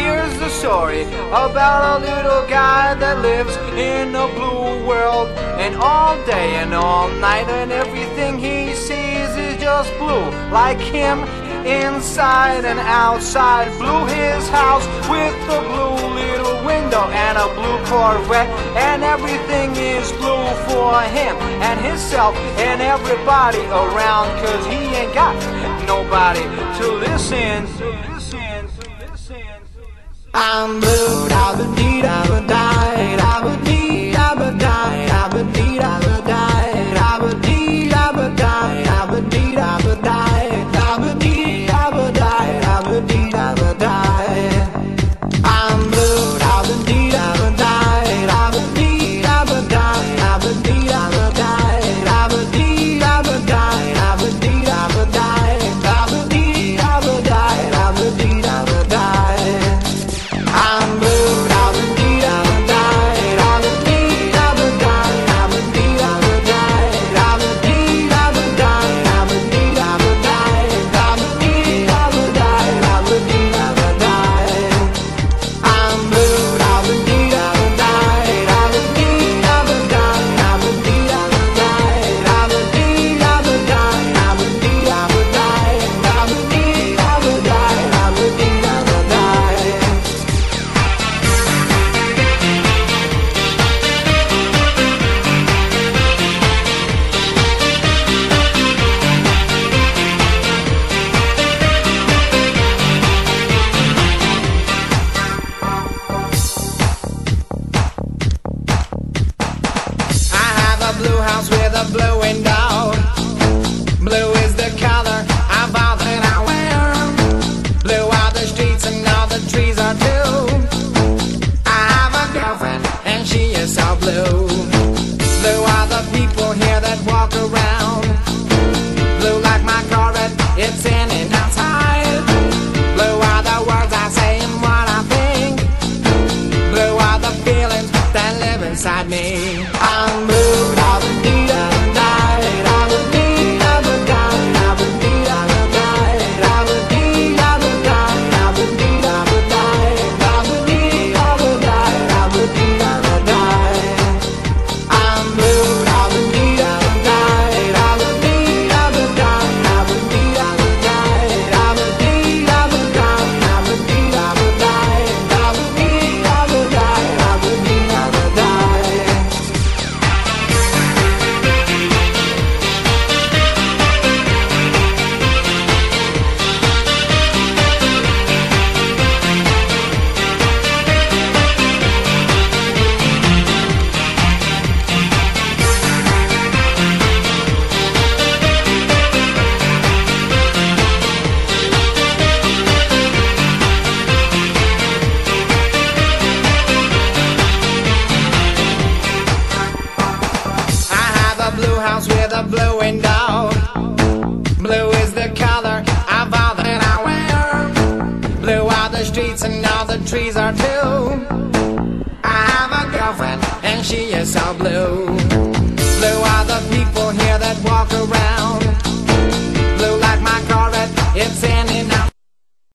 Here's the story about a little guy that lives in a blue world. And all day and all night, and everything he sees is just blue, like him. Inside and outside, blue his house with the blue little window and a blue Corvette, and everything is blue for him and himself and everybody around, cause he ain't got nobody to listen. To listen. I'm blue out the deep. blowing down. the blue and gold. Blue is the color of all that I wear. Blue are the streets and all the trees are blue. I have a girlfriend and she is so blue. Blue are the people here that walk around.